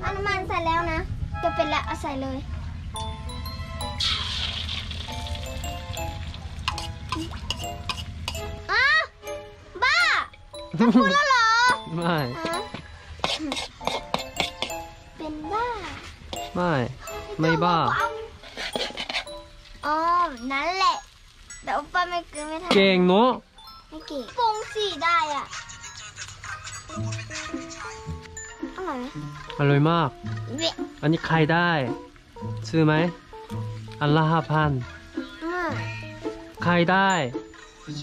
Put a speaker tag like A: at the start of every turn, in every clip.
A: เอาน้ำมันใส่แล้วนะจะเป็นแล้วเอาใส่เลยอ้าวบ้าจะพูดแล้วเหรอ
B: ไม่
A: ฮะเป็นบ้า
B: ไม่ ไม่บ้า
A: อ๋อนั่นแหละแต่โอปป้าไม่เกินไม่ทัน
B: เก่งเนาะ
A: ไม่เก่งปรุงสีได้อะ ร่อยไหม
B: อร่อยมาก
A: เวะ
B: อันนี้ใครได้ ซื้อไหม อันละห้าพัน
A: อืม
B: ใครได้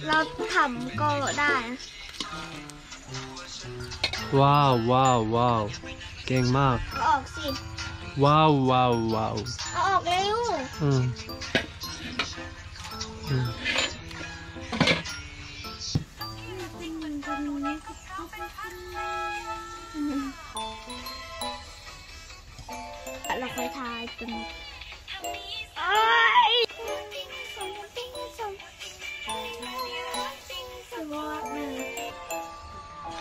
A: เราทำก็ได้นะ
B: ว้าวว้าวว้าวเก่งมาก
A: เอาออกสิ
B: ว้าวว้าวว้าว
A: เอาออกเร็ว
B: อืมอืม
A: เราค่อยทายจน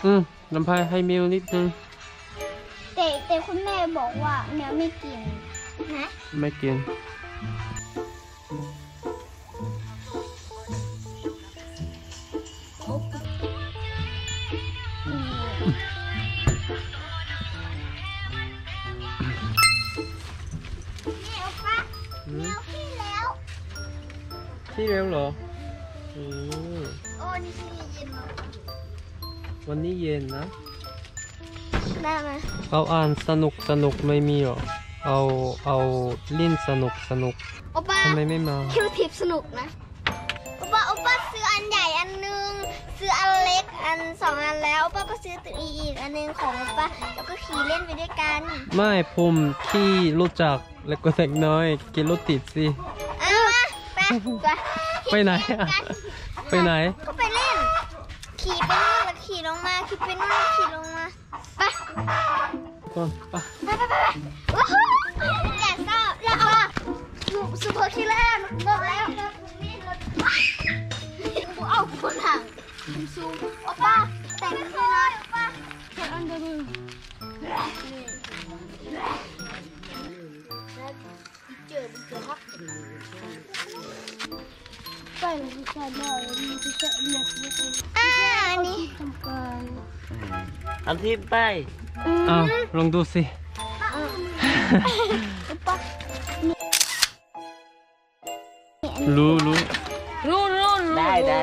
A: อื
B: มน้ำพายให้เมลนิดนึง
A: แต่แต่คุณแม่บอกว่าแมวไม่กินนะ
B: ไม่กิน ที่เร็วเหรออืม
A: โอ้นี่ขี้เย็นมาก
B: วันนี้เย็นนะ
A: ได้ไหม
B: เอาอ่านสนุกสนุกไม่มีหรอเอาเอาลิ้นสนุกสนุก
A: โอป้า
B: ทำไมไม่มา
A: คิวทิปสนุกนะโอป้าโอป้าซื้ออันใหญ่อันนึงซื้ออันเล็กอันสองอันแล้วโอป้าก็ซื้อตัวอีอีกอันนึงของโอป้าแล้วก็ขี่เล่นไปด้วยกัน
B: ไม่ผมที่รู้จักแล้วก็เด็กน้อยกินรถติดสิ
A: เอามา ไปไป
B: ไปไหนอะไปไหน
A: ก็ไปเล่น ขี่ไปนู่นแล้วขี่ลงมา ขี่ไปนู่นแล้วขี่ลงมา ไป
B: ก่อนไป
A: ไปไป อกเลือกอ่าอันนี้ทำการ
C: อันที่ไป
A: อืม
B: อ้าวลองดูสิ
A: ป้า
B: รู้รู้
A: รู้รู้รู้
C: ได้ได้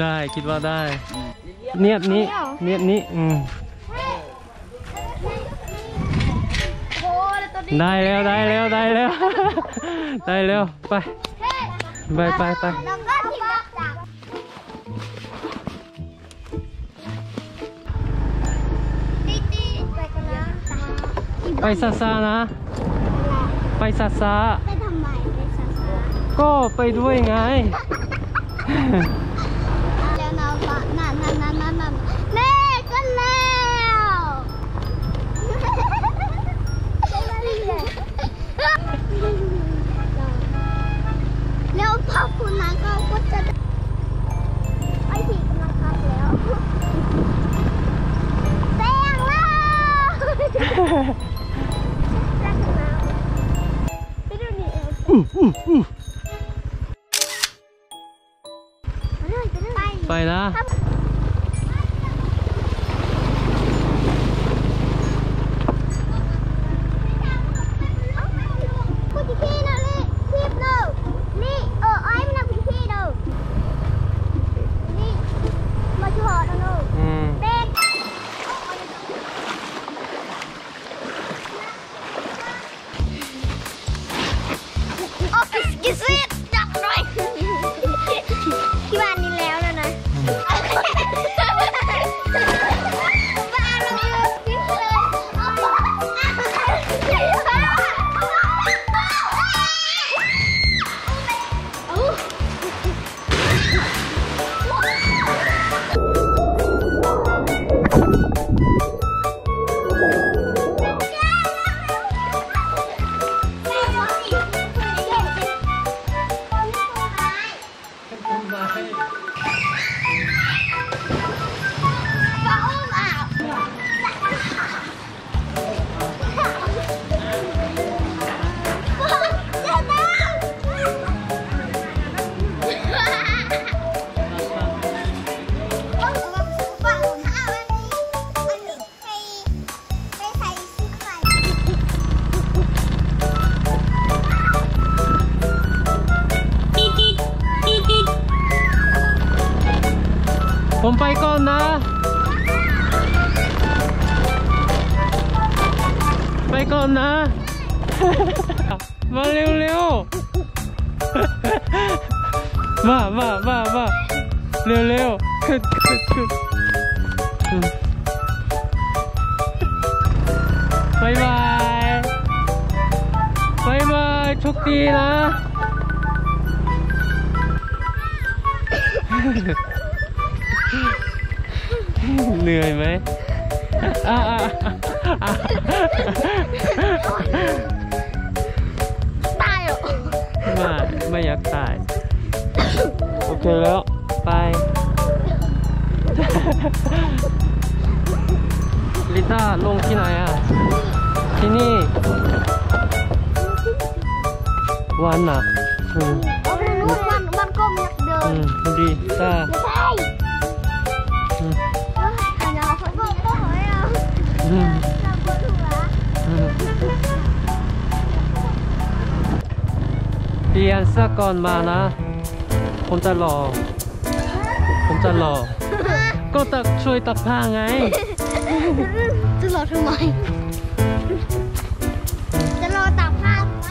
B: ได้คิดว่าได้ เนียบนี้เนียบนี้อืม
A: โอ้แล้วตัวนี้
B: ได้แล้วได้แล้วได้แล้ว ได้แล้ว ไป ไปไปไป
A: ไป
B: ซาซานะ ไปซาซา
A: ไปทำไมไปซาซา
B: ก็ไปด้วยไง
A: ไปเลย
B: ผมไปก่อนนะ ไปก่อนนะ มาเร็วเร็วๆมามามามาเร็วเร็วๆขึ้นขึ้นขึ้นอืม bye bye bye bye โชคดีนะ เหนื่อยไหมอะอะอะ
A: ตายเหรอ
B: ไม่ไม่อยากตาย โอเคแล้ว ไป ลิต้าลงที่ไหนอะ ที่นี่ วันอะอืม
A: เอาไปนู้นมันมันก็ไม่อยากเดิ
B: อื
A: น
B: มดีต้า
A: เราปวดหัว
B: อืมเปลี่ยนเสื้อก่อนมานะ ผมจะรอ ผมจะรอ ก็ตักช่วยตักผ้าไง
A: จะรอทำไม จะรอตากผ้าทำไม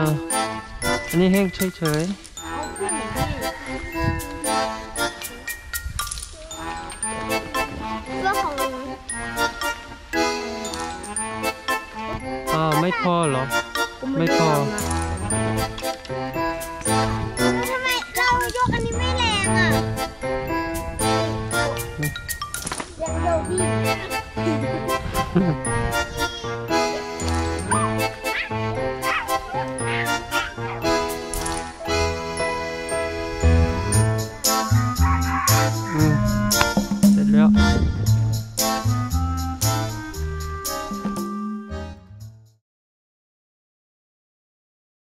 A: อ้าว
B: อะอันนี้แห้งเฉยๆ พอเหรอ ไม่พอ